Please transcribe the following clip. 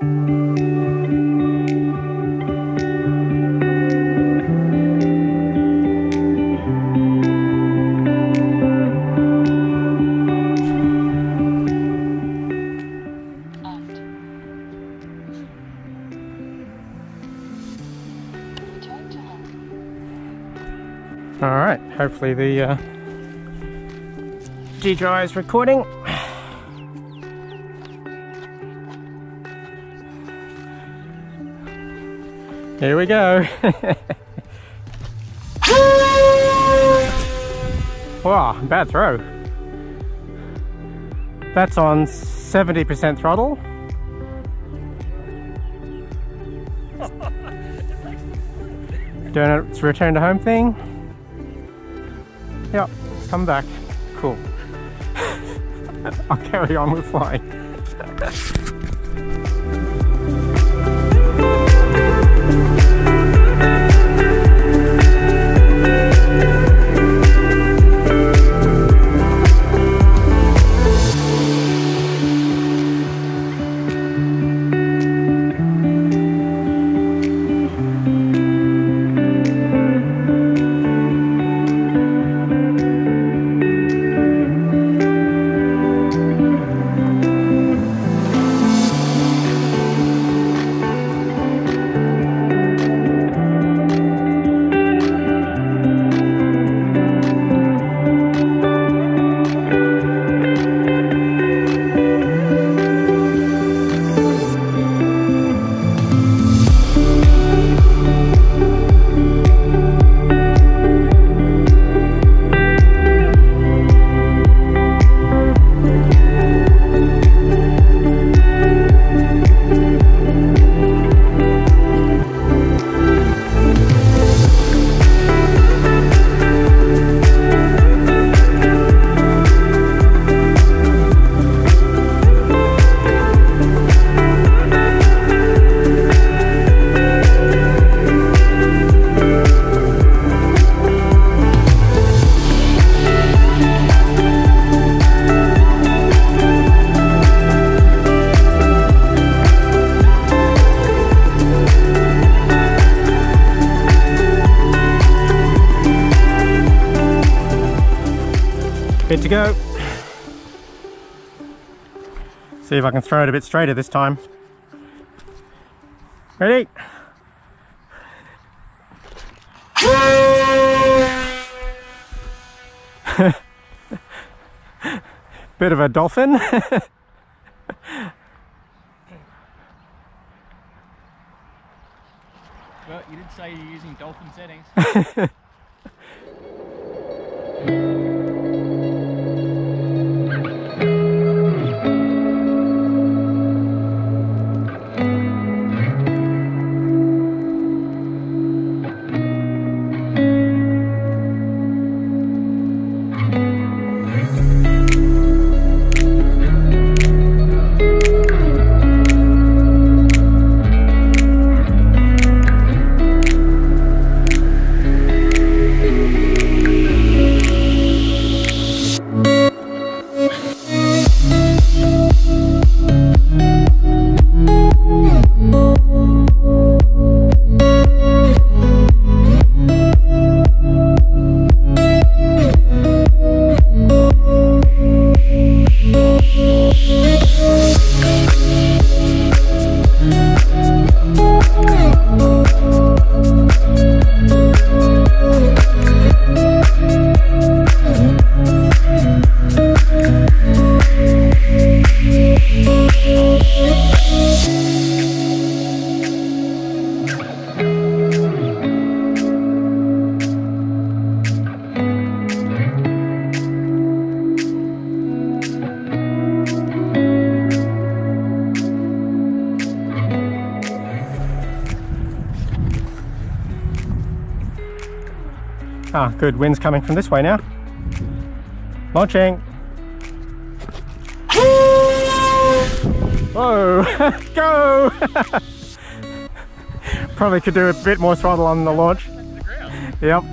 All right, hopefully the uh, DJI is recording. Here we go. wow, bad throw. That's on 70% throttle. Doing its return to home thing. Yep, come back. Cool. I'll carry on with flying. Good to go. See if I can throw it a bit straighter this time. Ready? Bit of a dolphin. Well, you did say you're using dolphin settings. Ah, good. Wind's coming from this way now. Launching. Whoa! Go! Probably could do a bit more throttle on the launch. Yep.